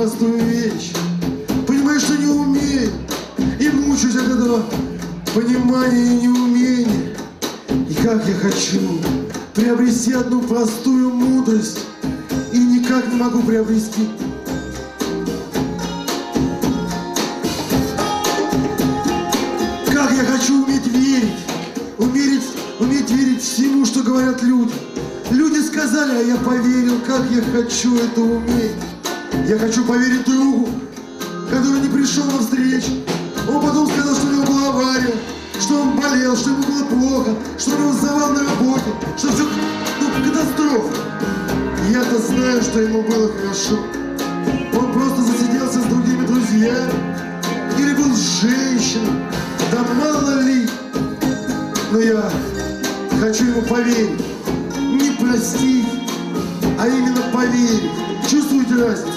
простую вещь. Понимаешь, что не умею. И мучаюсь от этого понимания и неумения. И как я хочу приобрести одну простую мудрость. И никак не могу приобрести. Как я хочу уметь верить. Уметь, уметь верить всему, что говорят люди. Люди сказали, а я поверил, как я хочу это уметь. Я хочу поверить другу, который не пришел на встречу. Он потом сказал, что у него была авария, что он болел, что ему было плохо, что он его завал на работе, что все ну, катастрофа. Я-то знаю, что ему было хорошо. Он просто засиделся с другими друзьями или был с женщиной. Да мало ли. Но я хочу ему поверить. Простить, а именно поверить. Чувствуете разницу?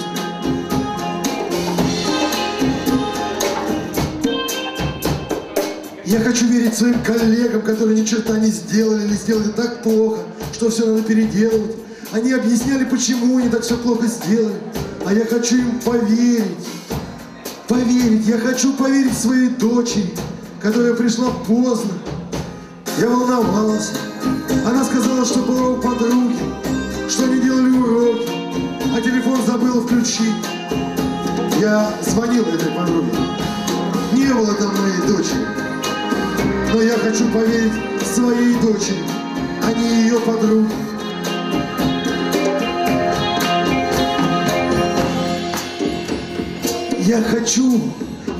Я хочу верить своим коллегам, которые ни черта не сделали или сделали так плохо, что все надо переделывать. Они объясняли, почему они так все плохо сделали. А я хочу им поверить. Поверить. Я хочу поверить своей дочери, которая пришла поздно. Я волновался. Она сказала, что была у подруги, что они делали уроки, а телефон забыла включить. Я звонил этой подруге. Не было там моей дочери. Но я хочу поверить своей дочери, а не ее подруге. Я хочу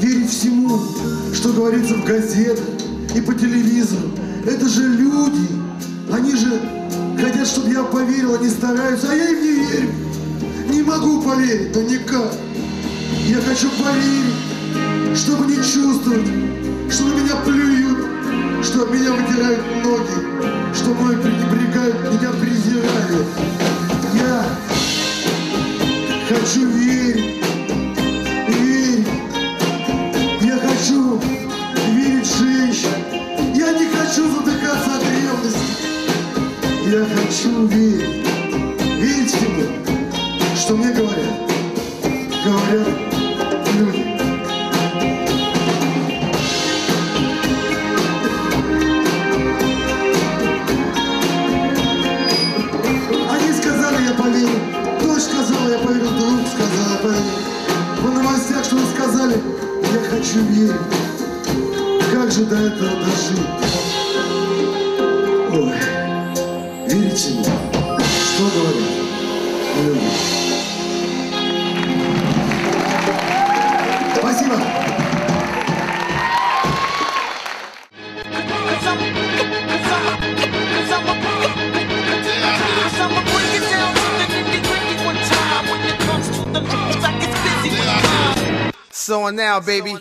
верить всему, что говорится в газетах и по телевизору. Это же люди. Они же хотят, чтобы я поверил, они стараются, а я им не верю. Не могу поверить, но никак. Я хочу поверить, чтобы не чувствовать, что на меня плюют, что меня вытирают ноги, что мной пренебрегают, меня презирают. Я хочу верить. Верить всему, что мне говорят. Говорят люди. Они сказали, я поверил. Дочь сказала, я поверил. Друг сказал, я поверил. В новостях что-то сказали, я хочу верить. Как же до этого дожить? Ой, верите мне? Что говорят люди? Спасибо. Cause I'm, cause I'm, cause I'm a, cause I'm a break it down to the nitty gritty one time. When it comes to the lyrics, I get busy with mine. So on now, baby.